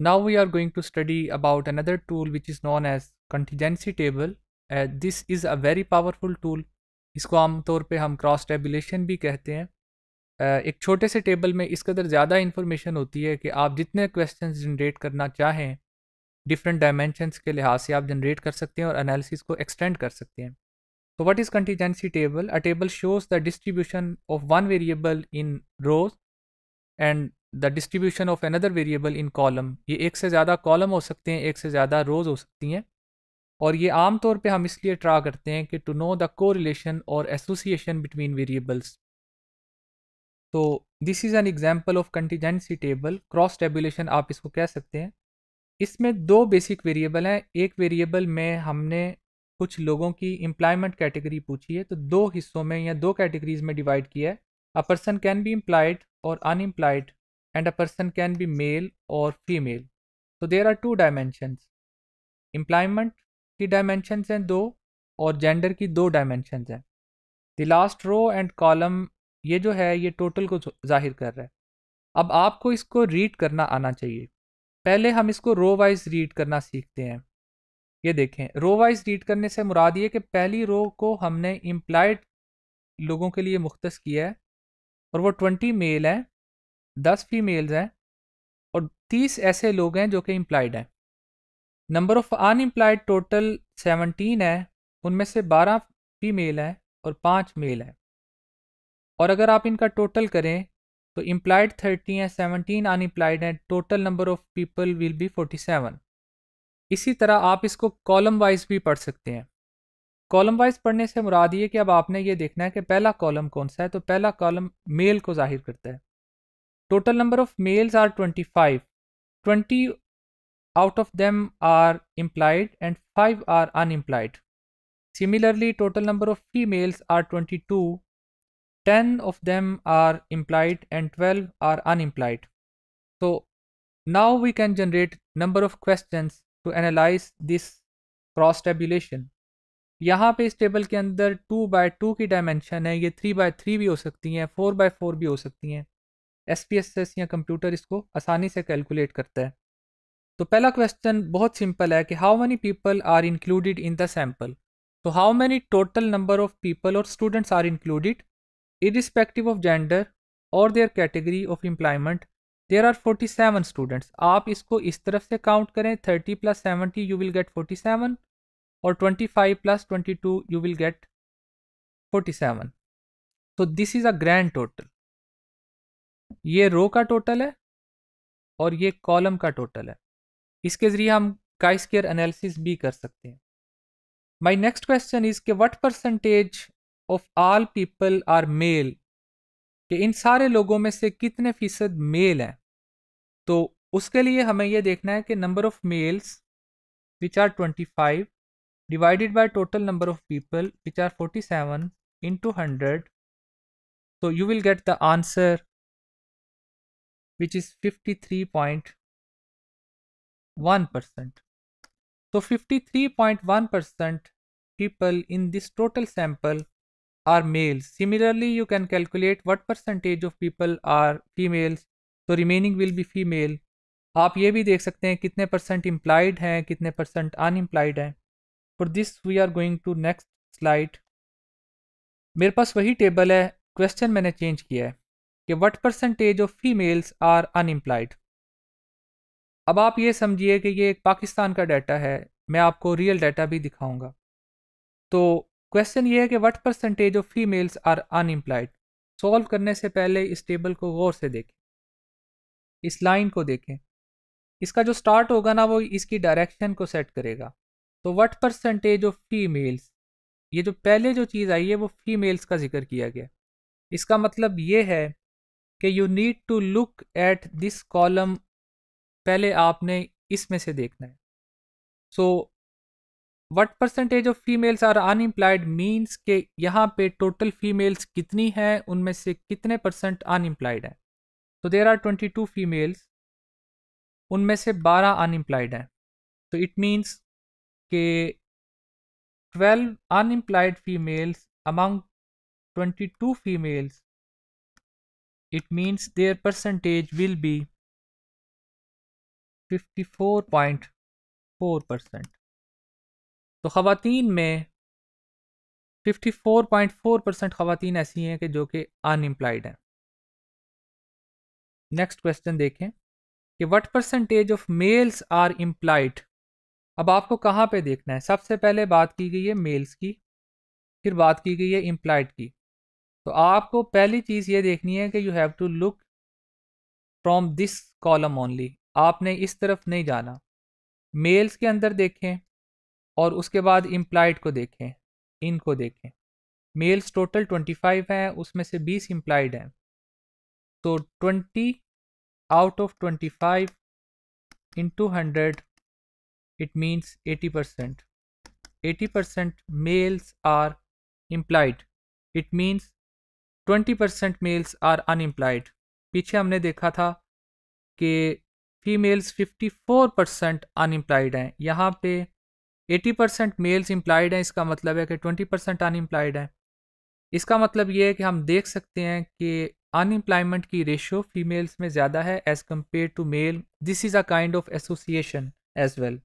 Now we are going to study about another tool which is known as contingency table. This is a very powerful tool. इसको आम तौर पे हम cross tabulation भी कहते हैं uh, एक छोटे से टेबल में इस कदर ज़्यादा इंफॉर्मेशन होती है कि आप जितने क्वेश्चन जनरेट करना चाहें डिफरेंट डायमेंशंस के लिहाज से आप जनरेट कर सकते हैं और एनालिसिस को एक्सटेंड कर सकते हैं तो what is contingency table a table shows the distribution of one variable in rows and the distribution of another variable in column ये एक से ज़्यादा कॉलम हो सकते हैं, एक से ज़्यादा रोज़ हो सकती हैं। और ये आम तौर पे हम इसलिए ट्रा करते हैं कि टू नो द को रिलेशन और एसोसिएशन बिटवीन वेरिएबल्स तो this is an example of contingency table cross tabulation आप इसको कह सकते हैं। इसमें दो बेसिक वेरिएबल हैं, एक वेरिएबल में हमने कुछ लोगों की एम्प्लॉयमेंट कैटेगरी पूछी है तो दो हिस्सों में या दो कैटेगरीज में डिवाइड किया है। A person can be employed और unemployed and a person can be male or female. So, there are two dimensions. Employment की dimensions हैं, दो, और gender की दो dimensions हैं. The last row and column, ये जो है, ये total को ज़ाहिर कर रहा है अब आपको इसको रीड करना आना चाहिए पहले हम इसको रो वाइज रीड करना सीखते हैं ये देखें रो वाइज रीड करने से मुराद ये कि पहली रो को हमने इम्प्लाइड लोगों के लिए मुख्त किया है, और वो ट्वेंटी मेल हैं दस फीमेल्स हैं और तीस ऐसे लोग हैं जो कि इम्प्लाइड हैं। Number of unemployed total seventeen है, उनमें से बारह फीमेल हैं और पाँच मेल हैं। और अगर आप इनका टोटल करें तो इम्प्लाइड थर्टी हैं सेवनटीन अनएम्प्लॉयड हैं total number of people will be forty seven इसी तरह आप इसको कॉलम वाइज भी पढ़ सकते हैं। कॉलम वाइज पढ़ने से मुराद ये कि अब आपने ये देखना है कि पहला कॉलम कौन सा है तो पहला कॉलम मेल को ज़ाहिर करता है। Total number of males are 25. 20 out of them are implied and 5 are unimplied. Similarly, total number of females are 22. 10 of them are implied and 12 are unimplied. So now we can generate number of questions to analyze this cross tabulation. यहाँ पे इस table के अंदर two by two की dimension है ये three by three भी हो सकती हैं फोर बाय फोर भी हो सकती हैं एस या कंप्यूटर इसको आसानी से कैलकुलेट करता है। तो पहला क्वेश्चन बहुत सिंपल है कि how many people are included in the sample तो how many total number of people और students are included irrespective of gender और their category of employment there are forty seven students आप इसको इस तरफ़ से काउंट करें thirty plus seventy you will get forty seven और twenty five plus twenty two you will get forty seven तो this is a grand total ये row का टोटल है और ये कॉलम का टोटल है। इसके ज़रिए हम काई एनालिसिस भी कर सकते हैं। माई नेक्स्ट क्वेश्चन इज़ के what percentage of all people are male कि इन सारे लोगों में से कितने फ़ीसद मेल हैं? तो उसके लिए हमें यह देखना है कि number of males which are twenty five divided by total number of people which are forty seven into hundred तो you will get the answer which is 53.1%. So 53.1% people in this total sample are males. Similarly, you can calculate what percentage of people are females. So remaining will be female. आप ये भी देख सकते हैं कितने percent implied हैं कितने percent unemployed हैं for this we are going to next slide मेरे पास वही टेबल है क्वेश्चन मैंने चेंज किया है कि what percentage of females are unemployed अब आप ये समझिए कि ये एक पाकिस्तान का डाटा है, मैं आपको रियल डाटा भी दिखाऊँगा। तो क्वेश्चन ये है कि what percentage of females are unemployed solve करने से पहले इस टेबल को गौर से देखें। इस लाइन को देखें। इसका जो स्टार्ट होगा ना, वो इसकी डायरेक्शन को सेट करेगा। तो वट परसेंटेज ऑफ़ फीमेल्स ये जो पहले जो चीज़ आई है, वो फीमेल्स का ज़िक्र किया गया। इसका मतलब ये है कि you need to look at this column पहले आपने इसमें से देखना है। So what percentage of females are unemployed means के यहाँ पे टोटल फीमेल्स कितनी हैं, उनमें से कितने परसेंट अनएम्प्लॉयड हैं। तो there are twenty two females उनमें से बारह अनएम्प्लॉयड हैं। तो इट मीन्स के twelve unemployed females among twenty two females it means their percentage will be 54.4 percent तो ख़वातीन में 54.4 परसेंट ख़वातीन ऐसी हैं कि जो कि अनएम्प्लॉयड हैं। नेक्स्ट क्वेश्चन देखें कि what percentage of males are employed अब आपको कहाँ पे देखना है? सबसे पहले बात की गई है मेल्स की, फिर बात की गई है एम्प्लॉयड की। तो आपको पहली चीज़ ये देखनी है कि you have to look from this column only आपने इस तरफ़ नहीं जाना। मेल्स के अंदर देखें और उसके बाद इम्प्लाइड को देखें इनको देखें। मेल्स टोटल ट्वेंटी फाइव हैं, उसमें से बीस इम्प्लाइड हैं। तो twenty out of twenty five into hundred it means eighty percent eighty percent males are employed it means twenty percent males are unemployed पीछे हमने देखा था कि फीमेल्स 54 परसेंट अनएम्प्लॉयड हैं। यहाँ पे एटी परसेंट मेल्स एम्प्लॉयड हैं, इसका मतलब है कि 20 परसेंट अनएम्प्लॉयड हैं। इसका मतलब ये है कि हम देख सकते हैं कि अनएम्प्लॉयमेंट की रेशो फीमेल्स में ज़्यादा है as compare to male this is a kind of association as well